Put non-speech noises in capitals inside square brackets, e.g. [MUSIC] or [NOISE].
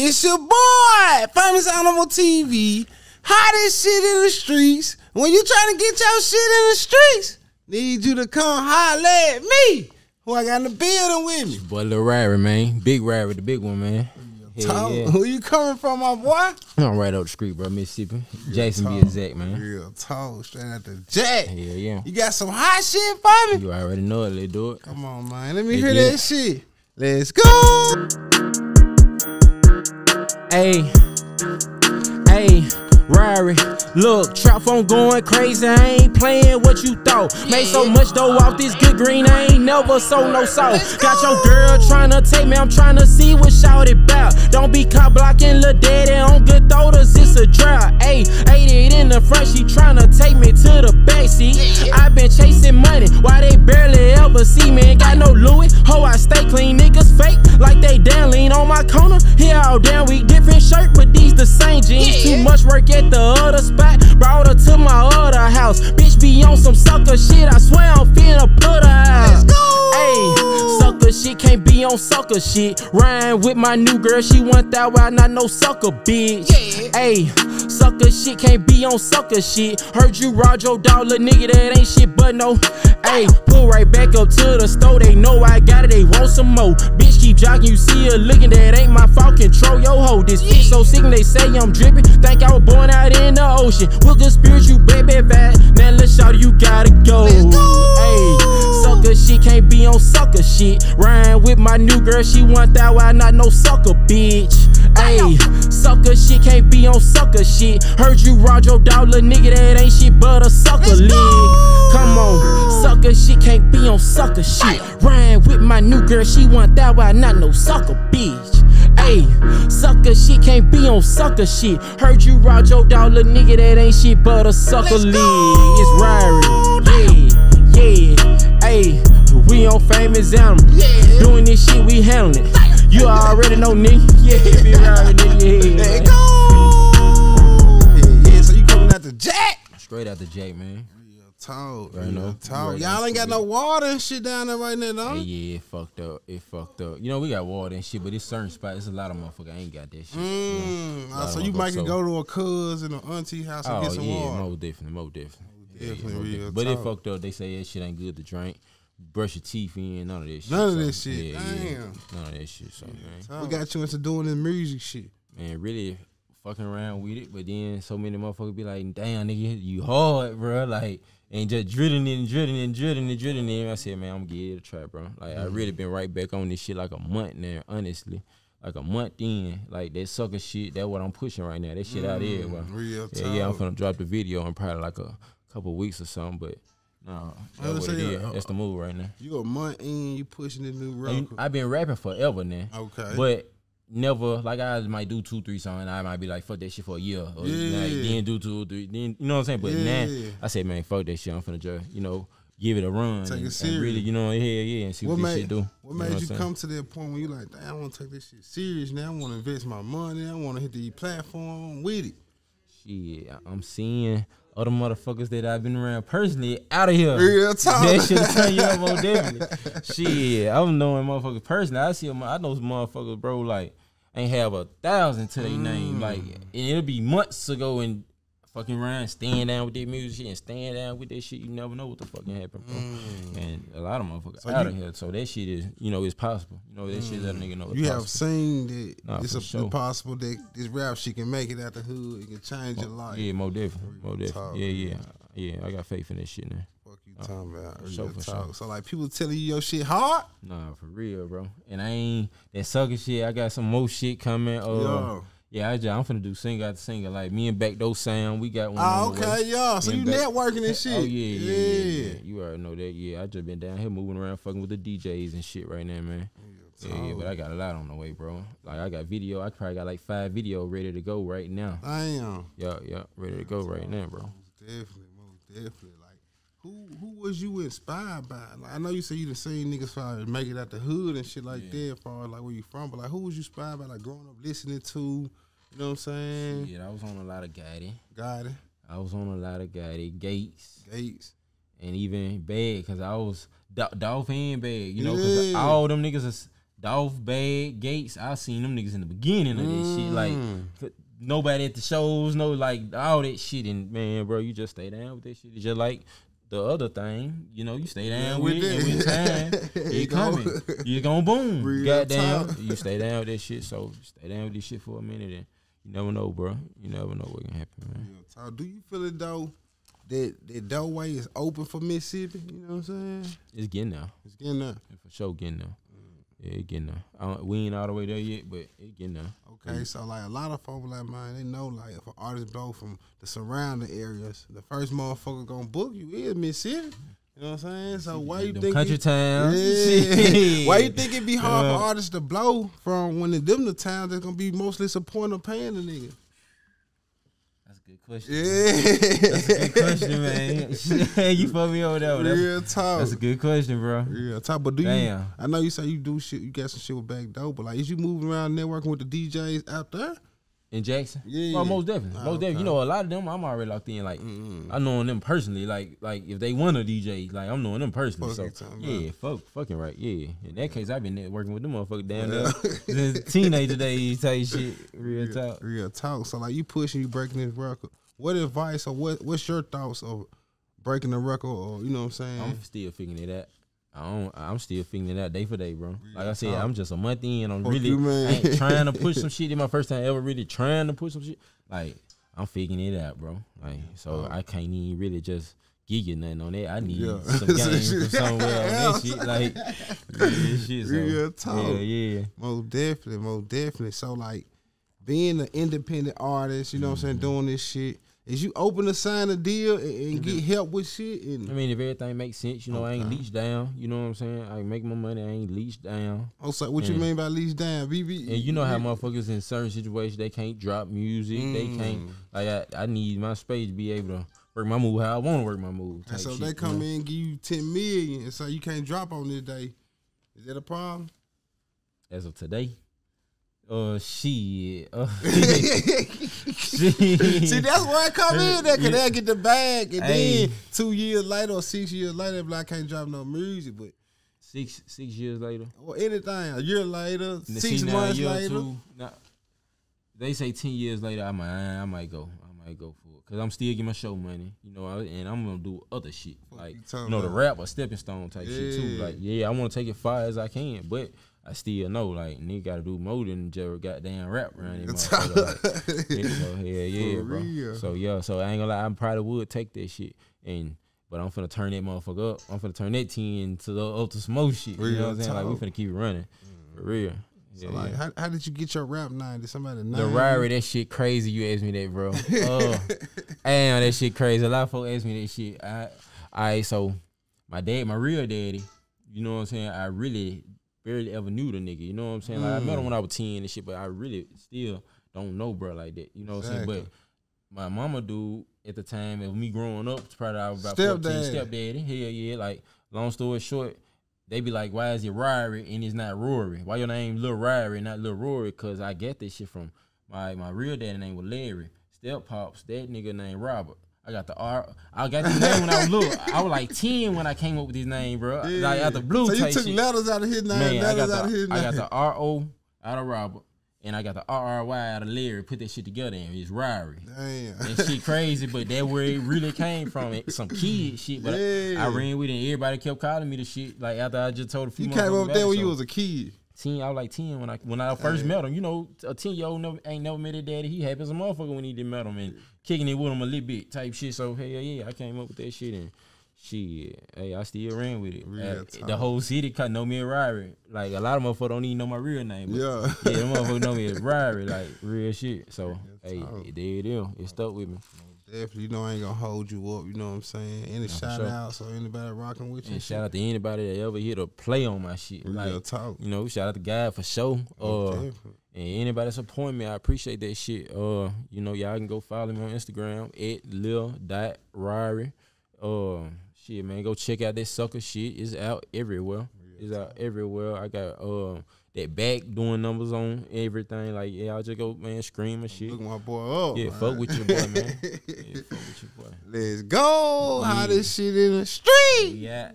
It's your boy, Famous Animal TV. Hottest shit in the streets. When you trying to get your shit in the streets, need you to come holler at me. Who I got in the building with me. Boy, little Rorry, man. Big Rorry, the big one, man. Tall- yeah. Who you coming from, my boy? I'm right up the street, bro, Mississippi. Jackson be tall. exact, man. Real tall, straight out the jack. Yeah, yeah. You got some hot shit for me? You already know it, let's do it. Come on, man. Let me Let's hear get that shit. Let's go. Hey, hey, Rorry, look, trap phone going crazy. I ain't playing what you thought. Made so much dough off this good green, I ain't never sold no salt. Got your girl trying to take me, I'm trying to see what shout it bout. Don't be caught blocking Lil Daddy on good throaters, it's a drought. Hey, ate it in the front, she trying to take me to the backseat. i been chasing money, why they barely ever see me. Ain't got no corner. Here all down, we different shirt, but these the same jeans. Too much work at the other spot, brought her to my other house. Bitch be on some sucker shit, I swear I'm finna put her out. Ayy, sucker shit can't be on sucker shit. Rhyme with my new girl, she want that why not no sucker bitch. Ayy, sucker shit can't be on sucker shit. Heard you Roger Dollar nigga that ain't shit but no. Ayy, pull right back up to the store. They know I got it, they want some more. Bitch keep jogging, you see her looking, that ain't my fault. Control your hoe. This bitch so sick, and they say I'm dripping. Think I was born out in the ocean. With good spirit, you baby bad. Now let's shout you gotta go. Ayy, sucker shit can't be on sucker shit. Rhyme with my new girl, she want that why not no sucker bitch. Ayy, sucker shit can't be on sucker shit. Heard you Roger Dollar nigga that ain't shit but a sucker lid. Come on, sucker shit can't be on sucker shit. Rhyme with my new girl, she want that why not no sucker bitch. Ayy, sucker shit can't be on sucker shit. Heard you Roger Dollar nigga that ain't shit but a sucker lid. It's Rorry, yeah, yeah. Ayy, we on famous animal. Doing this shit, we handling it. You already know, nigga. Yeah, be Rorry, nigga. There Yeah. you go. Yeah, yeah. So you coming out the jack? Straight out the J, man. Real tall. Right real now. tall. Right Y'all ain't got no water and shit down there right now, though. Yeah, yeah, it fucked up. It fucked up. You know, we got water and shit, but it's certain spots. There's a lot of motherfuckers ain't got that shit. you know? Mm, Lot of so you might can so- go to a cousin or an auntie house and Oh get some yeah, water. more definitely, more definitely. Yeah, yeah, definitely more real definitely. But it fucked up. They say that shit ain't good to drink. Brush your teeth in, none of that shit. None of so, this shit. Yeah, yeah, Damn. none of that shit. So man, We got you into doing this music shit. man, really fucking around with it. But then so many motherfuckers be like, "Damn, nigga, you hard, bro." Like. And just drilling and drilling and drilling and drilling it. I said, man, I'm gonna give it a try, bro. Like I really been right back on this shit like a month now, honestly. Like a month in. Like that sucker shit, that's what I'm pushing right now. That shit out there, mm, bro. Real Yeah, yeah, I'm finna drop the video in probably like a couple weeks or something, but no, I what it is. That's the move right now. You a month in, you pushing the new record. I've been rapping forever now, Okay. but never like I might do two, three songs. I might be like fuck that shit for a year, or Yeah. like, then do two, three, then you know what I'm saying. But Yeah. now I say man, fuck that shit. I'm finna just you know give it a run, Take it and, and serious. really, you know, yeah, yeah, and see what, what this shit do. what know made I'm you come to that point where you like, Damn, I want to take this shit serious now. I want to invest my money. I want to hit the platform with it. Shit, I'm seeing other motherfuckers that I've been around personally out of here. Real talk. That shit turn you up on definitely. Shit, I'm knowing motherfuckers personally. I see them, I know some motherfuckers, bro, like ain't have a thousand to their Mm. name. Like and it'll be months ago and fucking around, staying down with their music and staying down with that shit. You never know what the fucking happen, bro. And a lot of motherfuckers Mm. So out you- of here. So that shit is, you know, it's possible. You know, that shit that a nigga know it's You have possible. seen that Nah, it's for a, sure. possible that this rap shit can make it out the hood. It can change your life. Yeah, more different. More Real different. Yeah, yeah. Yeah, I got faith in that shit now. Fuck you talking about. Real sure, for talk. sure. So like people telling you your shit hard. Nah, for real, bro. And I ain't that sucker shit. I got some more shit coming. Uh, Yo. Yeah, I just, I'm finna do single after single. Like me and Backdoor Sound, we got one. Oh, on the way. okay, yeah. So you Back- networking and [LAUGHS] oh, shit. Oh yeah, yeah, yeah, yeah. You already know that. Yeah, I just been down here moving around, fucking with the DJs and shit right now, man. Yeah, yeah, but I got a lot on the way, bro. Like I got video. I probably got like five video ready to go right now. Damn. Yeah, yeah, ready to go right now, bro. Definitely, most definitely. Like, who who was you inspired by? Like, I know you say you the same niggas far make it out the hood and shit like that, as far like where you from, but like, who was you inspired by? Like, growing up listening to, you know what I'm saying? Yeah, I was on a lot of Gotti. Gotti, I was on a lot of Gotti, Gates. Gates. and even bad because I was Do- Dolph and bad, you know, because Yeah. all them niggas is Dolph, Bad, Gates. I seen them niggas in the beginning of this shit. Like mm. nobody at the shows, no like all that shit. And man, bro, you just stay down with that shit. It's just like the other thing, you know, you stay down Yeah, with it, and with [LAUGHS] time, You it coming. You gonna boom. Real Goddamn, you stay down with that shit. So stay down with this shit for a minute, and you never know, bro. You never know what can happen, man. Real talk. Do you feel it though that that doorway is open for Mississippi? You know what I'm saying? It's getting there. It's getting there. For sure, getting there. Yeah, it getting there. We ain't all the way there yet, but it getting there. Okay, so like a lot of folks like mine, they know like if an artist blow from the surrounding areas, the first motherfucker gonna book you is Mississippi. You know what I'm saying? So why you Them think country it- towns. Yeah. [LAUGHS] Shit. [LAUGHS] Why you think it'd be hard Yeah. for artists to blow from when it them the towns that's gonna be mostly supporting or paying the nigga? That's a good question. Yeah. that's a Good question, [LAUGHS] man. you fuck me over there. That's, Real talk. that's a good question, bro. Real talk. But do you Damn. I know you say you do shit, you got some shit with back door, but like is you moving around networking with the DJs out there? In Jackson? Yeah. Oh, most definitely. Ah, most definitely. okay. You know, a lot of them I'm already locked in. Like, I know them personally. Like, like if they want a DJ, like I'm knowing them personally. Fuck so yeah, fuck, fucking right. Yeah. In that case, I've been there working with them motherfuckers down there [LAUGHS] since teenager days. Type shit. Real talk. Real talk. So like you pushing, you breaking this record. What advice or what what's your thoughts of breaking the record or you know what I'm saying? I'm still figuring it out. I don't, I'm still figuring it out day for day, bro. Like I said. I'm just a month in. I'm really. Ain't trying to push some [LAUGHS] shit. It's my first time ever really trying to push some shit. Like I'm figuring it out, bro. Like so, oh. I can't even really just give you nothing on that. I need Yeah. some games from somewhere on that shit. Like real shit. So, Real talk. Yeah, yeah. Most definitely, most definitely. So like being an independent artist, you know what I'm saying, mm-hmm. doing this shit. Is you open to sign a deal and, and get help with shit I mean, if everything makes sense, you know, I ain't leached down. You know what I'm saying? I make my money. I ain't leached down. also what you mean by lease down? BB And you know how motherfuckers in certain situations they can't drop music. They can't Mm. like I, I need my space to be able to work my move how I want to work my move. And so shit, they you come know? in and give you ten million and so you can't drop on this day. Is that a problem? as of today. Uh shit. [LAUGHS] Uh, shit. [LAUGHS] See, that's where I come in there, cause Yeah. they'll get the bag, and Hey. then two years later or six years later, like, I can't drop no music, but six six years later. or anything, a year later, And six now, months a year or later. two, now, they say ten years later, I might I might go. I might go for it because I'm still getting my show money, you know, I- and I'm gonna do other shit like you you know the about? rap or stepping stone type shit too. Like yeah, I want to take it far as I can, but. I still know, like, nigga gotta do more than just goddamn rap around [LAUGHS] motherfucker. Like, yeah, so, yeah, yeah, bro. real. So yeah, so I ain't gonna lie, I probably would take that shit, and but I'm finna turn that motherfucker up. I'm finna turn that ten to the up to some more shit. You know what I'm saying? Like we finna keep it running, for real. So Yeah, like, yeah. how, how did you get your rap nine? Did somebody name The? Rorry, that shit crazy. You asked me that, bro. Oh, [LAUGHS] damn, that shit crazy. A lot of folks ask me that shit. I, I, so my dad, my real daddy, you know what I'm saying? I really barely ever knew the nigga. You know what I'm saying? Like I met him mm. when I was ten and shit, but I really still don't know, bro, like that. You know what I'm saying? But my mama dude at the time of me growing up, probably I was about Stepdaddy. 14, stepdaddy. Hell yeah. Like, long story short, they be like, why is it Rorry and it's not Rory? Why your name Lil and not Lil Rory? Cause I get this shit from my my real daddy name was Larry. Step pops, that nigga named Robert. I got the R. I got the name when I was little. [LAUGHS] I was like ten when I came up with this name, bro. Like out the blue So you took shit. letters out of his name, Man, I letters got out of his the name. I got the R O out of Robert, and I got the R R Y out of Larry. Put that shit together, and it's Rorry. Damn. That shit [LAUGHS] crazy, but that where it really came from. It, some kid shit, but Yeah. I, I ran with it. and Everybody kept calling me the shit. Like after I just told a few. You came up there when so- you was a kid. Ten. I was like ten when I when I first met him. You know, a ten year old never, ain't never met his daddy. He happy as a motherfucker when he did met him and kicking it with him a little bit type shit. So hell yeah, I came up with that shit and. Shit, hey, I still ran with it. Real Uh, the whole city cut know me as Rorry. Like a lot of motherfuckers don't even know my real name. Yeah. yeah, them motherfuckers know me as Rorry, like real shit. So hey, talk. there it is. It stuck with me. Definitely, you know I ain't gonna hold you up. You know what I'm saying? Any for shout sure. outs or anybody rocking with you? And shout out to anybody that ever hit a play on my shit. Real Like talk. you know, shout out to God for sure. Uh, Definitely. and anybody support me, I appreciate that shit. Uh, you know, y'all can go follow me on Instagram at lil dot Rorry. Uh, shit, man, go check out that sucker shit. It's out everywhere. It's out everywhere. I got uh that back doing numbers on everything. Like yeah, I'll just go man scream and shit. Look my boy up. Yeah, man. fuck with your boy, man. [LAUGHS] Yeah, fuck with your boy. Let's go. How this shit in the street. Yeah.